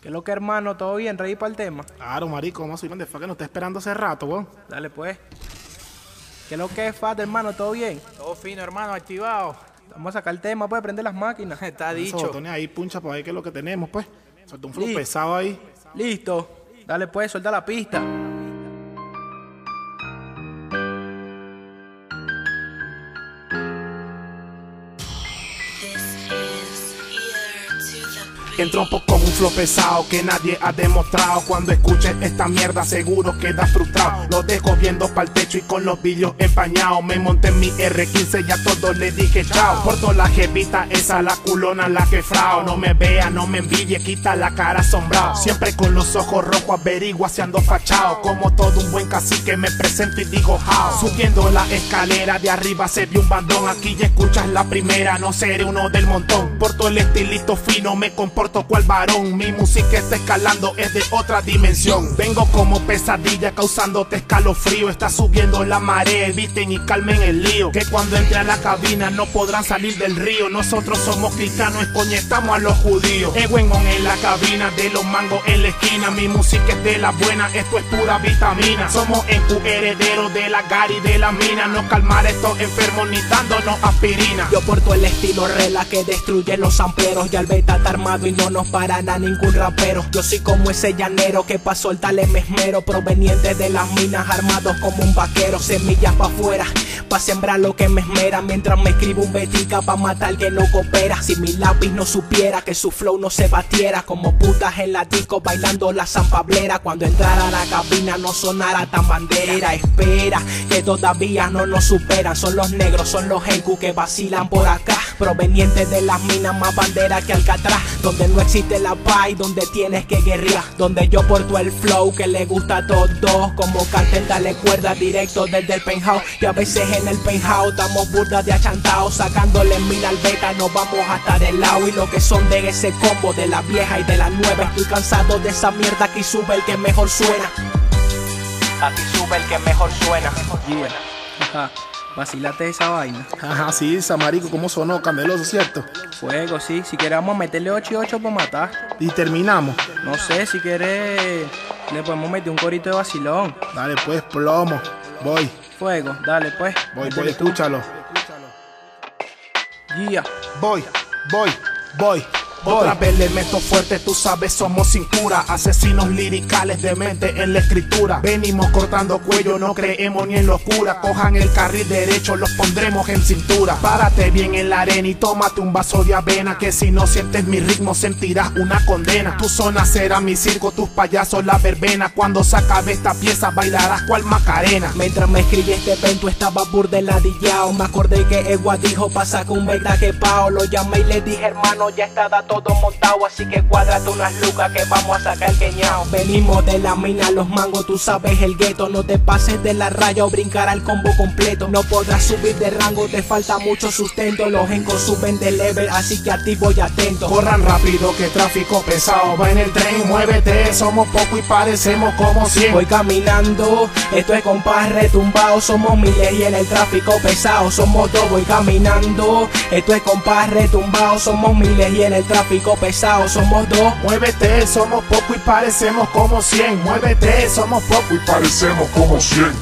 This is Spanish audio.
¿Qué es lo que hermano? ¿Todo bien? ¿Ready para el tema? Claro, marico, vamos a subir de que nos está esperando hace rato, weón. Dale pues. ¿Qué es lo que es Fat, hermano? ¿Todo bien? Todo fino, hermano, activado. Vamos a sacar el tema, pues, prender las máquinas. Está Esos dicho. botones ahí, puncha para ver qué es lo que tenemos, pues. Suelta un flow pesado ahí. Listo. Dale pues, suelta la pista. En trompo con un flow pesado que nadie ha demostrado. Cuando escuches esta mierda, seguro quedas frustrado. Lo dejo viendo pa'l techo y con los vidrios empañados. Me monté en mi R15 y a todos le dije chao. Porto la jevita, esa la culona, la que frao. No me vea, no me envidie, quita la cara asombrado. Siempre con los ojos rojos, averigua si ando fachao. Como todo un buen cacique, me presento y digo how. Subiendo la escalera, de arriba se vio un bandón. Aquí ya escuchas la primera, no seré uno del montón. Porto el estilito fino, me comporto cual varón. Mi música está escalando, es de otra dimensión. Vengo como pesadilla, causándote escalofrío. Está subiendo la marea, eviten y calmen el lío. Que cuando entre a la cabina no podrán salir del río. Nosotros somos cristianos, escoñetamos a los judíos. Ewengon en la cabina, de los mangos en la esquina. Mi música es de la buena, esto es pura vitamina. Somos en herederos de la Gary de la mina. No calmar estos enfermos ni dándonos aspirina. Yo porto el estilo rela que destruye los amperos. Ya el beta armado y no nos paran a ningún rapero. Yo soy como ese llanero que pa' soltarle me esmero. Proveniente de las minas, armados como un vaquero. Semillas pa' afuera, pa' sembrar lo que me esmera. Mientras me escribo un betica pa' matar que no coopera. Si mi lápiz no supiera que su flow no se batiera. Como putas en la disco bailando la zampablera. Cuando entrara la cabina no sonara tan bandera. Espera, que todavía no nos superan. Son los negros, son los encu que vacilan por acá. Provenientes de las minas, más bandera que Alcatraz. Donde no existe la paz y donde tienes que guerrear. Donde yo porto el flow que le gusta a todos. Como cartel, dale cuerda directo desde el penthouse. Y a veces en el penthouse damos burdas de achantados. Sacándole mil al beta, nos vamos hasta del lado. Y lo que son de ese combo de la vieja y de la nueva. Estoy cansado de esa mierda. Aquí sube el que mejor suena. Aquí sube el que mejor suena. Vacílate esa vaina. Ajá, sí, Samarico, ¿cómo sonó? Candeloso, ¿cierto? Fuego, sí. Si queremos meterle 8 y 8 para matar. Y terminamos. No sé, si quieres le podemos meter un corito de vacilón. Dale, pues, plomo. Voy, Fuego, dale pues. voy, voy, escúchalo. Yeah. Voy, voy, voy. Otra vez le meto fuerte, tú sabes, somos sin cura. Asesinos liricales de mente en la escritura. Venimos cortando cuello, no creemos ni en locura. Cojan el carril derecho, los pondremos en cintura. Párate bien en la arena y tómate un vaso de avena. Que si no sientes mi ritmo, sentirás una condena. Tu zona será mi circo, tus payasos la verbena. Cuando se acabe esta pieza, bailarás cual Macarena. Mientras me escribí este evento estaba burdeladillao Me acordé que Egua dijo pasa con un que pao Lo llamé y le dije hermano ya está todo montado Así que cuádrate unas lucas que vamos a sacar queñao Venimos de la mina los mangos tú sabes el gueto. No te pases de la raya o brincar al combo completo. No podrás subir de rango te falta mucho sustento. Los encos suben de level así que activo y atento. Corran rápido que tráfico pesado. Va en el tren, muévete, somos poco y parecemos como cien. Voy caminando, esto es compás retumbado, somos miles y en el tráfico pesado, somos dos, voy caminando, esto es compás retumbado, somos miles y en el tráfico pesado, somos dos. Muévete, somos poco y parecemos como cien. Muévete, somos poco y parecemos como 100.